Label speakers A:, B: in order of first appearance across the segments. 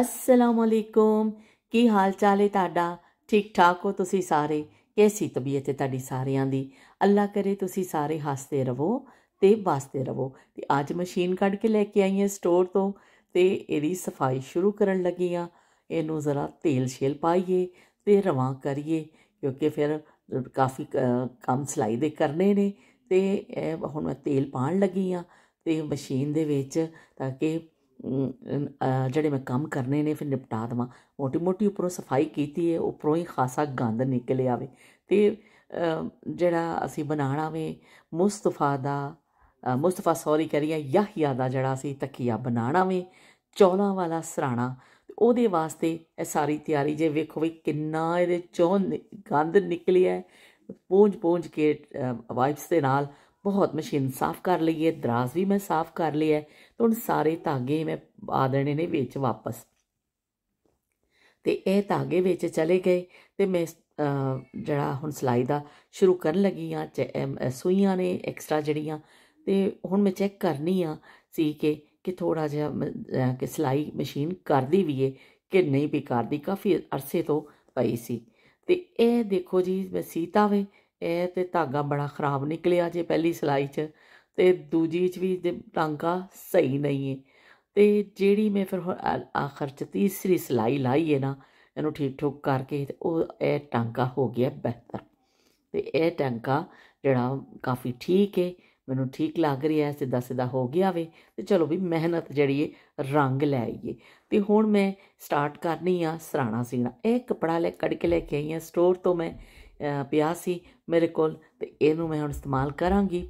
A: ਅਸਲਾਮ ਅਲੈਕੁਮ। ਕੀ ਹਾਲ ਚਾਲ ਹੈ ਤੁਹਾਡਾ? ਠੀਕ ਠਾਕ ਹੋ ਤੁਸੀਂ ਸਾਰੇ? ਕੈਸੀ ਤਬੀਅਤ ਹੈ ਤੁਹਾਡੀ ਸਾਰਿਆਂ ਦੀ? ਅੱਲਾ ਕਰੇ ਤੁਸੀਂ ਸਾਰੇ ਹੱਸਦੇ ਰਹੋ ਤੇ ਬਸਦੇ ਰਹੋ। ਤੇ ਅੱਜ ਮਸ਼ੀਨ ਕੱਢ ਕੇ ਲੈ ਕੇ ਆਈ ਹਾਂ ਸਟੋਰ ਤੋਂ ਤੇ ਇਹਦੀ ਸਫ਼ਾਈ ਸ਼ੁਰੂ ਕਰਨ ਲੱਗੀ ਆ ਇਹਨੂੰ ਜ਼ਰਾ ਤੇਲ ਛੇਲ ਪਾਈਏ ਤੇ ਰਵਾਂ ਕਰੀਏ ਕਿਉਂਕਿ ਫਿਰ ਕਾਫੀ ਕੰਮ ਸਲਾਈ ਦੇ ਕਰਨੇ ਨੇ ਤੇ ਇਹ ਹੁਣ ਮੈਂ ਤੇਲ ਪਾਣ ਲੱਗੀ ਆ ਤੇ ਮਸ਼ੀਨ ਦੇ ਵਿੱਚ ਤਾਂ ਕਿ ਜਿਹੜੇ ਮੈਂ ਕੰਮ ਕਰਨੇ ਨੇ, ਫਿਰ ਨਿਪਟਾ ਦਵਾਂ। ਮੋਟੀ ਮੋਟੀ ਉੱਪਰੋਂ ਸਫ਼ਾਈ ਕੀਤੀ ਹੈ ਉੱਪਰੋਂ ਹੀ ਖਾਸਾ ਗੰਦ ਨਿਕਲ ਆਵੇ। ਤੇ ਜਿਹੜਾ ਅਸੀਂ ਬਣਾਣਾ ਵੇ, ਮੁਸਤਫਾ ਦਾ ਮੁਸਤਫਾ ਸੌਰੀ ਕਰੀਏ ਯਹਯਾ ਦਾ ਜਿਹੜਾ ਅਸੀਂ ਤਕੀਆ ਬਣਾਣਾ ਵੇ, ਚੌਲਾਂ ਵਾਲਾ ਸਰਾਣਾ ਉਹਦੇ ਵਾਸਤੇ ਇਹ ਸਾਰੀ ਤਿਆਰੀ ਜੇ ਵੇਖੋ ਵੀ ਕਿੰਨਾ ਇਹਦੇ ਚੋਂ ਗੰਦ ਨਿਕਲਿਆ ਪੂੰਝ ਪੂੰਝ ਕੇ ਵਾਈਪਸ ਦੇ ਨਾਲ ਬਹੁਤ ਮਸ਼ੀਨ ਸਾਫ਼ ਕਰ ਲਈ ਹੈ, ਦਰਾਜ਼ ਵੀ ਮੈਂ ਸਾਫ਼ ਕਰ ਲਿਆ ਹੈ ਹੁਣ ਸਾਰੇ ਧਾਗੇ ਮੈਂ ਆ ਦੇਣੇ ਨੇ ਵਿੱਚ ਵਾਪਸ। ਤੇ ਇਹ ਧਾਗੇ ਵਿੱਚ ਚਲੇ ਗਏ ਤੇ ਮੈਂ ਜਿਹੜਾ ਹੁਣ ਸਲਾਈ ਦਾ ਸ਼ੁਰੂ ਕਰਨ ਲੱਗੀ ਆ ਸੂਈਆਂ ਨੇ ਐਕਸਟਰਾ ਜਿਹੜੀਆਂ ਤੇ ਹੁਣ ਮੈਂ ਚੈੱਕ ਕਰਨੀ ਆ ਸੀ ਕਿ ਕਿ ਥੋੜਾ ਜਿਹਾ ਕਿ ਸਲਾਈ ਮਸ਼ੀਨ ਕਰਦੀ ਵੀ ਏ ਕਿ ਨਹੀਂ ਵੀ ਕਰਦੀ, ਕਾਫੀ ਅਰਸੇ ਤੋਂ ਪਈ ਸੀ। ਤੇ ਇਹ ਦੇਖੋ ਜੀ, ਮੈਂ ਸੀਤਾ ਵੇ ਇਹ ਤੇ ਧਾਗਾ ਬੜਾ ਖਰਾਬ ਨਿਕਲਿਆ ਜੇ ਪਹਿਲੀ ਸਿਲਾਈ 'ਚ, ਤੇ ਦੂਜੀ 'ਚ ਵੀ ਟਾਂਕਾ ਸਹੀ ਨਹੀਂ ਹੈ ਤੇ ਜਿਹੜੀ ਮੈਂ ਫਿਰ ਆਖਰ 'ਚ ਤੀਸਰੀ ਸਿਲਾਈ ਲਾਈ ਹੈ ਨਾ, ਇਹਨੂੰ ਠੀਕ ਠੋਕ ਕਰਕੇ ਤੇ ਉਹ, ਇਹ ਟਾਂਕਾ ਹੋ ਗਿਆ ਬਿਹਤਰ। ਤੇ ਇਹ ਟਾਂਕਾ ਜਿਹੜਾ ਕਾਫੀ ਠੀਕ ਹੈ ਮੈਨੂੰ ਠੀਕ ਲੱਗ ਰਿਹਾ ਸਿੱਧਾ ਸਿੱਧਾ ਹੋ ਗਿਆ ਵੇ, ਤੇ ਚਲੋ ਵੀ ਮਿਹਨਤ ਜਿਹੜੀ ਹੈ ਰੰਗ ਲੈ ਆਈਏ। ਤੇ ਹੁਣ ਮੈਂ ਸਟਾਰਟ ਕਰਨੀ ਆ ਸਰਾਣਾ ਸੀਣਾ ਇਹ ਕਪੜਾ ਲੈ, ਕੱਢ ਕੇ ਲੈ ਕੇ ਆਈ ਆ ਸਟੋਰ ਤੋਂ ਮੈਂ ਪਿਆ ਸੀ ਮੇਰੇ ਕੋਲ, ਤੇ ਇਹਨੂੰ ਮੈਂ ਹੁਣ ਇਸਤੇਮਾਲ ਕਰਾਂਗੀ।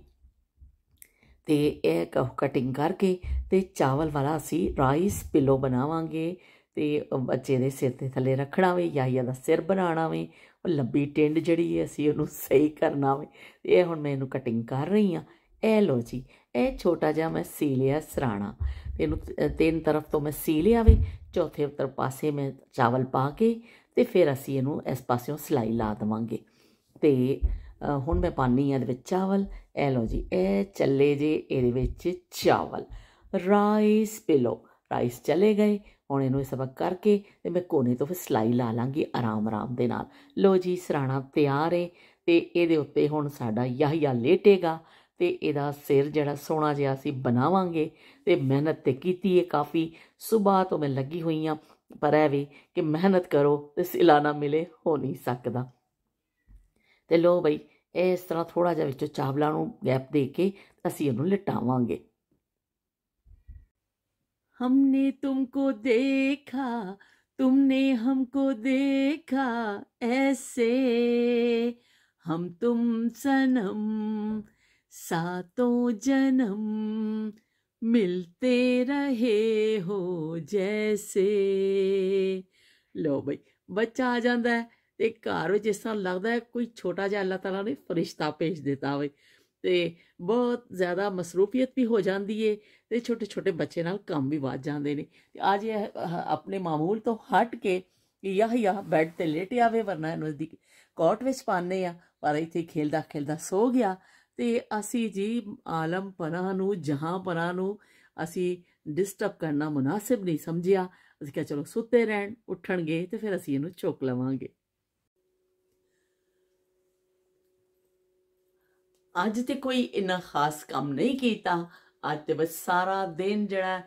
A: ਤੇ ਇਹ ਕਟਿੰਗ ਕਰਕੇ ਤੇ ਚਾਵਲ ਵਾਲਾ ਅਸੀਂ ਰਾਈਸ ਪਿਲੋ ਬਣਾਵਾਂਗੇ ਤੇ ਬੱਚੇ ਦੇ ਸਿਰ ਤੇ ਥੱਲੇ ਰੱਖਣਾ ਵੇ ਜਾਂ ਦਾ ਸਿਰ ਬਣਾਉਣਾ ਵੇ, ਉਹ ਲੰਬੀ ਟਿੰਡ ਜਿਹੜੀ ਹੈ ਅਸੀਂ ਉਹਨੂੰ ਸਹੀ ਕਰਨਾ ਵੇ। ਇਹ ਹੁਣ ਮੈਂ ਇਹਨੂੰ ਕਟਿੰਗ ਕਰ ਰਹੀ ਆ। ਇਹ ਲੋ ਜੀ, ਇਹ ਛੋਟਾ ਜਿਹਾ ਮੈਂ ਸੀ ਲਿਆ ਸਰਾਣਾ। ਇਹਨੂੰ ਤਿੰਨ ਤਰਫ ਤੋਂ ਮੈਂ ਸੀ ਲਿਆ ਵੇ, ਚੌਥੇ ਉੱਤਰ ਪਾਸੇ ਮੈਂ ਚਾਵਲ ਪਾ ਕੇ ਤੇ ਫਿਰ ਅਸੀਂ ਇਹਨੂੰ ਇਸ ਪਾਸਿਓਂ ਸਿਲਾਈ ਲਾ ਦਵਾਂਗੇ। ਤੇ ਹੁਣ ਮੈਂ ਪਾਣੀ ਆ ਦੇ ਵਿੱਚ ਚਾਵਲ। ਇਹ ਲਓ ਜੀ, ਇਹ ਚੱਲੇ ਜੇ ਇਹਦੇ ਵਿੱਚ ਚਾਵਲ। Rice pillow. ਰਾਈਸ ਚਲੇ ਗਏ, ਹੁਣ ਇਹਨੂੰ ਸਬਕ ਕਰਕੇ ਤੇ ਮੈਂ ਕੋਨੇ ਤੋਂ ਫਿਰ ਸਿਲਾਈ ਲਾ ਲਾਂਗੀ ਆਰਾਮ ਆਰਾਮ ਦੇ ਨਾਲ। ਲੋ ਜੀ, ਸਰਾਣਾ ਤਿਆਰ ਏ ਤੇ ਇਹਦੇ ਉੱਤੇ ਹੁਣ ਸਾਡਾ ਯਹਯਾ ਲੇਟੇਗਾ ਤੇ ਇਹਦਾ ਸਿਰ ਜਿਹੜਾ ਸੋਹਣਾ ਜਿਹਾ ਅਸੀਂ ਬਣਾਵਾਂਗੇ ਤੇ ਮਿਹਨਤ ਤੇ ਕੀਤੀ ਹੈ ਕਾਫੀ। ਸਵੇਰ ਤੋਂ ਮੈਂ ਲੱਗੀ ਹੋਈ ਆ ਪਰ ਇਹ ਵੀ ਕਿ ਮਿਹਨਤ ਕਰੋ ਤੇ ਸਿਲਾ ਨਾ ਮਿਲੇ ਹੋ ਨਹੀਂ ਸਕਦਾ ਤੇ ਲੋ ਬਈ ਇਸ ਤਰ੍ਹਾਂ ਥੋੜਾ ਜਿਹਾ ਵਿੱਚ ਚਾਵਲਾਂ ਨੂੰ ਗੈਪ ਦੇ ਕੇ ਅਸੀਂ ਇਹਨੂੰ ਲਟਾਵਾਂਗੇ हमने तुमको देखा तुमने हमको देखा ऐसे हम तुम सनम सातों जन्म ਮਿਲਤੇ ਰਹੇ ਹੋ ਜੈਸੇ ਲੋ ਬਈ ਬੱਚਾ ਆ ਜਾਂਦਾ ਹੈ ਤੇ ਘਰ ਵਿੱਚ ਇਸ ਤਰ੍ਹਾਂ ਲੱਗਦਾ ਹੈ ਕੋਈ ਛੋਟਾ ਜਿਹਾ ਅੱਲਾਹ ਤਾਲਾ ਨੇ ਫਰਿਸ਼ਤਾ ਭੇਜ ਦਿੱਤਾ ਹੋਵੇ ਤੇ ਬਹੁਤ ਜ਼ਿਆਦਾ ਮਸਰੂਫੀਅਤ ਵੀ ਹੋ ਜਾਂਦੀ ਏ ਤੇ ਛੋਟੇ ਛੋਟੇ ਬੱਚੇ ਨਾਲ ਕੰਮ ਵੀ ਵੱਧ ਜਾਂਦੇ ਨੇ ਤੇ ਅੱਜ ਇਹ ਆਪਣੇ ਮਾਮੂਲ ਤੋਂ ਹਟ ਕੇ ਯਹਯਾ ਬੈੱਡ ਤੇ ਲੇਟਿਆ ਵੇ ਵਰਨਾ ਇਹਨੂੰ ਦੀ ਕੋਟ ਵਿੱਚ ਪਾਣੇ ਆ ਪਰ ਇੱਥੇ ਖੇਲਦਾ ਖੇਲਦਾ ਸੋ ਗਿਆ ਤੇ ਅਸੀਂ ਜੀ ਆਲਮ ਪਨਾ ਨੂੰ, ਜਹਾਂ ਪਨਾ ਨੂੰ ਅਸੀਂ ਡਿਸਟਰਬ ਕਰਨਾ ਮੁਨਾਸਿਬ ਨਹੀਂ ਸਮਝਿਆ। ਅਸੀਂ ਕਿਹਾ, ਚਲੋ ਸੁੱਤੇ ਰਹਿਣ, ਉੱਠਣਗੇ ਤੇ ਫਿਰ ਅਸੀਂ ਇਹਨੂੰ ਚੁੱਕ ਲਵਾਂਗੇ। ਅੱਜ ਤੇ ਕੋਈ ਇੰਨਾ ਖਾਸ ਕੰਮ ਨਹੀਂ ਕੀਤਾ। ਅੱਜ ਤੇ ਬਸ ਸਾਰਾ ਦਿਨ ਜਿਹੜਾ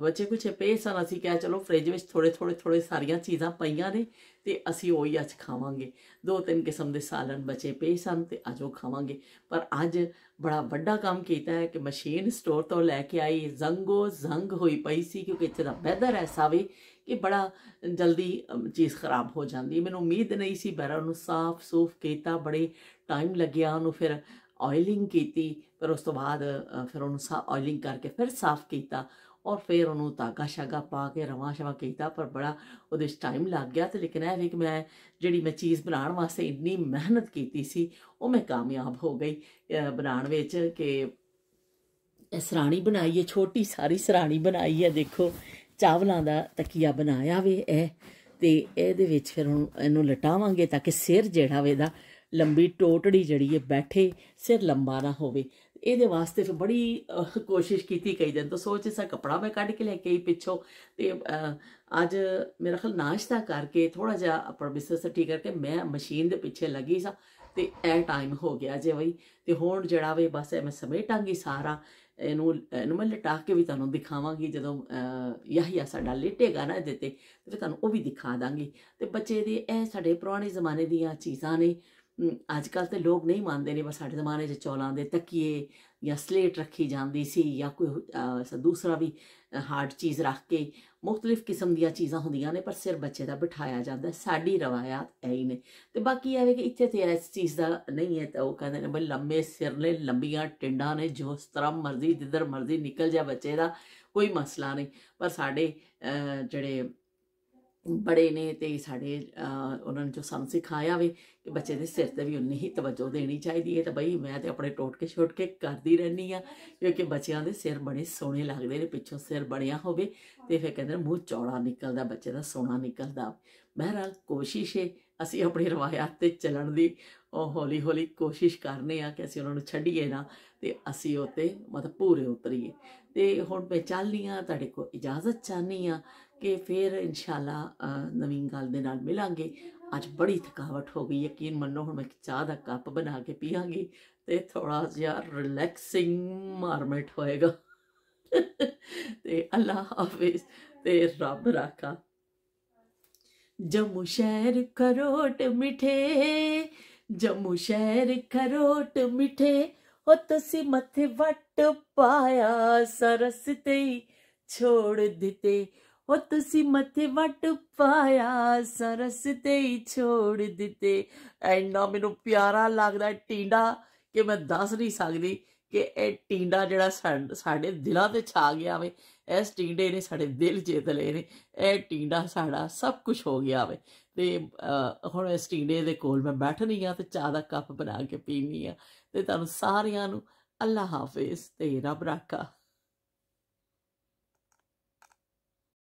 A: ਬੱਚੇ ਕੁਛ ਪਏ ਸਨ, ਅਸੀਂ ਕਿਹਾ ਚਲੋ ਫ੍ਰਿਜ ਵਿੱਚ ਥੋੜੇ ਥੋੜੇ ਥੋੜੇ ਸਾਰੀਆਂ ਚੀਜ਼ਾਂ ਪਈਆਂ ਨੇ ਤੇ ਅਸੀਂ ਉਹੀ ਅੱਜ ਖਾਵਾਂਗੇ। ਦੋ ਤਿੰਨ ਕਿਸਮ ਦੇ ਸਾਲਨ ਬਚੇ ਪਏ ਸਨ ਤੇ ਅੱਜ ਉਹ ਖਾਵਾਂਗੇ। ਪਰ ਅੱਜ ਬੜਾ ਵੱਡਾ ਕੰਮ ਕੀਤਾ ਹੈ ਕਿ ਮਸ਼ੀਨ ਸਟੋਰ ਤੋਂ ਲੈ ਕੇ ਆਈ, ਜ਼ੰਗੋ ਜ਼ੰਗ ਹੋਈ ਪਈ ਸੀ ਕਿਉਂਕਿ ਇੱਥੇ ਦਾ ਵੈਦਰ ਐਸਾ ਵੀ ਕਿ ਬੜਾ ਜਲਦੀ ਚੀਜ਼ ਖਰਾਬ ਹੋ ਜਾਂਦੀ ਮੈਨੂੰ ਉਮੀਦ ਨਹੀਂ ਸੀ ਬਰਾ ਨੂੰ ਸਾਫ਼ ਸੂਫ ਕੀਤਾ, ਬੜੇ ਟਾਈਮ ਲੱਗਿਆ ਉਹਨੂੰ ਫਿਰ ਆਇਲਿੰਗ ਕੀਤੀ, ਫਿਰ ਉਸ ਤੋਂ ਬਾਅਦ ਫਿਰ ਉਹਨੂੰ ਸਾ ਆਇਲਿੰਗ ਕਰਕੇ ਫਿਰ ਸਾਫ਼ ਕੀਤਾ। ਔਰ ਫਿਰ ਉਹਨੂੰ ਤਾਗਾ ਸ਼ਾਗਾ ਪਾ ਕੇ ਰਵਾ ਸ਼ਵਾ ਕੀਤਾ, ਪਰ ਬੜਾ ਉਹਦੇ ਵਿੱਚ ਟਾਈਮ ਲੱਗ ਗਿਆ ਤੇ ਲੇਕਿਨ ਇਹ ਵੀ ਕਿ ਮੈਂ ਜਿਹੜੀ ਮੈਂ ਚੀਜ਼ ਬਣਾਉਣ ਵਾਸਤੇ ਇੰਨੀ ਮਿਹਨਤ ਕੀਤੀ ਸੀ, ਉਹ ਮੈਂ ਕਾਮਯਾਬ ਹੋ ਗਈ ਬਣਾਉਣ ਵਿੱਚ ਕਿ ਇਹ ਸਰਾਣੀ ਬਣਾਈ ਹੈ, ਛੋਟੀ ਸਾਰੀ ਸਰਾਣੀ ਬਣਾਈ ਹੈ, ਦੇਖੋ ਚਾਵਲਾਂ ਦਾ ਤਕੀਆ ਬਣਾਇਆ ਵੇ ਇਹ ਤੇ ਇਹਦੇ ਵਿੱਚ ਫਿਰ ਹੁਣ ਇਹਨੂੰ ਲਟਾਵਾਂਗੇ ਤਾਂ ਕਿ ਸਿਰ ਜਿਹੜਾ ਵੇ ਦਾ ਲੰਬੀ ਟੋਟੜੀ ਜਿਹੜੀ ਹੈ ਬੈਠੇ, ਸਿਰ ਲੰਬਾ ਨਾ ਹੋਵੇ। ਇਹਦੇ ਵਾਸਤੇ ਫਿਰ ਬੜੀ ਕੋਸ਼ਿਸ਼ ਕੀਤੀ ਕਈ ਦਿਨ ਤੋਂ, ਸੋਚ ਇਸਾ ਕਪੜਾ ਮੈਂ ਕੱਢ ਕੇ ਲੈ ਕੇ ਆਈ ਪਿੱਛੋਂ ਤੇ ਅੱਜ ਮੇਰਾ ਖਲ ਨਾਸ਼ਤਾ ਕਰਕੇ ਥੋੜਾ ਜਿਹਾ ਆਪਣਾ ਬਿਜ਼ਨਸ ਠੀਕ ਕਰਕੇ ਮੈਂ ਮਸ਼ੀਨ ਦੇ ਪਿੱਛੇ ਲੱਗੀ ਸਾਂ ਤੇ ਐ ਟਾਈਮ ਹੋ ਗਿਆ ਜੇ ਬਈ। ਤੇ ਹੁਣ ਜਿਹੜਾ ਵੇ ਬਸ ਮੈਂ ਸਮੇਟਾਂਗੀ ਸਾਰਾ, ਇਹਨੂੰ ਇਹਨੂੰ ਮੈਂ ਲਟਾ ਕੇ ਵੀ ਤੁਹਾਨੂੰ ਦਿਖਾਵਾਂਗੀ ਜਦੋਂ ਯਹੀਆ ਸਾਡਾ ਲੇਟੇਗਾ ਨਾ ਇਹਦੇ ਤੇ ਤੇ ਤੁਹਾਨੂੰ ਉਹ ਵੀ ਦਿਖਾ ਦਾਂਗੀ। ਤੇ ਬੱਚੇ ਦੇ ਇਹ ਸਾਡੇ ਪੁਰਾਣੇ ਜ਼ਮਾਨੇ ਦੀਆਂ ਚੀਜ਼ਾਂ ਨੇ ਅੱਜ ਕੱਲ ਤੇ ਲੋਕ ਨਹੀਂ ਮੰਨਦੇ ਨੇ ਪਰ ਸਾਡੇ ਜ਼ਮਾਨੇ 'ਚ ਚੌਲਾਂ ਦੇ ਤਕੀਏ ਜਾਂ ਸਲੇਟ ਰੱਖੀ ਜਾਂਦੀ ਸੀ ਜਾਂ ਕੋਈ ਦੂਸਰਾ ਵੀ ਹਾਰਡ ਚੀਜ਼ ਰੱਖ ਕੇ ਮੁxtਲਿਫ ਕਿਸਮ ਦੀਆਂ ਚੀਜ਼ਾਂ ਹੁੰਦੀਆਂ ਨੇ, ਪਰ ਸਿਰ ਬੱਚੇ ਦਾ ਬਿਠਾਇਆ ਜਾਂਦਾ, ਸਾਡੀ ਰਵਾਇਤ ਐ ਹੀ ਨੇ। ਤੇ ਬਾਕੀ ਇਹ ਕਿ ਇੱਥੇ ਤੇ ਇਸ ਚੀਜ਼ ਦਾ ਨਹੀਂ ਹੈ, ਤਾਂ ਉਹ ਕਹਿੰਦੇ ਨੇ ਬਈ ਲੰਮੇ ਸਿਰ ਨੇ, ਲੰਬੀਆਂ ਟਿੰਡਾਂ ਨੇ, ਜੋ ਤਰ੍ਹਾਂ ਮਰਜ਼ੀ, ਜਿੱਧਰ ਮਰਜ਼ੀ ਨਿਕਲ ਜਾ ਬੱਚੇ ਦਾ, ਕੋਈ ਮਸਲਾ ਨਹੀਂ। ਪਰ ਸਾਡੇ ਜਿਹੜੇ ਬੜੇ ਨੇ ਤੇ ਸਾਡੇ ਉਹਨਾਂ ਨੇ ਜੋ ਸਾਨੂੰ ਸਿਖਾਇਆ ਵੇ ਕਿ ਬੱਚੇ ਦੇ ਸਿਰ ਤੇ ਵੀ ਉਨੀ ਹੀ ਤਵੱਜੋ ਦੇਣੀ ਚਾਹੀਦੀ ਹੈ ਤਾਂ ਬਈ ਮੈਂ ਤੇ ਆਪਣੇ ਟੋਟਕੇ ਛੋਟ ਕੇ ਕਰਦੀ ਰਹਿਣੀ ਆ ਕਿਉਂਕਿ ਬੱਚਿਆਂ ਦੇ ਸਿਰ ਬੜੇ ਸੋਹਣੇ ਲੱਗਦੇ ਨੇ, ਪਿੱਛੋਂ ਸਿਰ ਬਣਿਆ ਹੋਵੇ ਤੇ ਫਿਰ ਕਹਿੰਦੇ ਮੂੰਹ ਚੌੜਾ ਨਿਕਲਦਾ, ਬੱਚੇ ਦਾ ਸੋਹਣਾ ਨਿਕਲਦਾ। ਬਹਿਰਾਲ ਕੋਸ਼ਿਸ਼ ਹੈ ਅਸੀਂ ਆਪਣੀ ਰਵਾਇਤ ਤੇ ਚੱਲਣ ਦੀ ਉਹ ਹੌਲੀ ਹੌਲੀ ਕੋਸ਼ਿਸ਼ ਕਰਨੇ ਆ ਕਿ ਅਸੀਂ ਉਹਨਾਂ ਨੂੰ ਛੱਡੀਏ ਨਾ ਤੇ ਅਸੀਂ ਉਤੇ ਮਤਲਬ ਪੂਰੇ ਉਤਰੀਏ। ਤੇ ਹੁਣ ਮੈਂ ਚੱਲਨੀ ਆ ਤੁਹਾਡੇ ਕੋ ਇਜਾਜ਼ਤ ਚਾਹਨੀ ਆ ਕਿ ਫਿਰ ਇਨਸ਼ਾਅੱਲਾ ਨਵੀਂ ਗੱਲ ਦੇ ਨਾਲ ਮਿਲਾਂਗੇ। ਅੱਜ ਬੜੀ ਥਕਾਵਟ ਹੋ ਗਈ, ਯਕੀਨ ਮੰਨੋ, ਹੁਣ ਮੈਂ ਚਾਹ ਦਾ ਕੱਪ ਬਣਾ ਕੇ ਪੀਾਂਗੀ ਤੇ ਥੋੜਾ ਜਿਹਾ ਰਿਲੈਕਸਿੰਗ ਮਾਰਮਟ ਹੋਏਗਾ। ਤੇ ਅੱਲਾ ਹਾਫਿਜ਼ ਤੇ ਰੱਬ ਰਾਖਾ। ਜੰਮੂ ਸ਼ਹਿਰ ਕਰੋਟ ਮਿਠੇ ਜੰਮੂ ਸ਼ਹਿਰ ਖਰੋਟ ਮਿੱਠੇ ਹੋ ਤੁਸੀਂ ਮੱਥੇ ਵੱਟ ਪਾਇਆ, ਸਰਸ ਤੇ ਛੋੜ ਦਿੱਤੇ। ਉਹ ਤੁਸੀਂ ਮੱਥੇ ਵੱਟ ਪਾਇਆ, ਸਰਸ ਤੇ ਛੋੜ ਦਿੱਤੇ। ਐਨਾ ਮੈਨੂੰ ਪਿਆਰਾ ਲੱਗਦਾ ਟੀਂਡਾ ਕਿ ਮੈਂ ਦੱਸ ਨਹੀਂ ਸਕਦੀ ਕਿ ਇਹ ਟੀਂਡਾ ਜਿਹੜਾ ਸਾਡੇ ਦਿਲਾਂ ਤੇ ਛਾ ਗਿਆ ਵੇ। ਇਸ ਟੀਂਡੇ ਨੇ ਸਾਡੇ ਦਿਲ ਜਿੱਤ ਲਏ ਨੇ। ਇਹ ਟੀਂਡਾ ਸਾਡਾ ਸਭ ਕੁਝ ਹੋ ਗਿਆ ਵੇ। ਤੇ ਹੁਣ ਇਸ ਟੀਂਡੇ ਦੇ ਕੋਲ ਮੈਂ ਬੈਠਣੀ ਆ ਤੇ ਚਾਹ ਦਾ ਕੱਪ ਬਣਾ ਕੇ ਪੀਣੀ ਆ। ਤੇ ਤੁਹਾਨੂੰ ਸਾਰਿਆਂ ਨੂੰ ਅੱਲਾ ਹਾਫਿਜ਼ ਤੇ ਰੱਬ ਰਾਖਾ।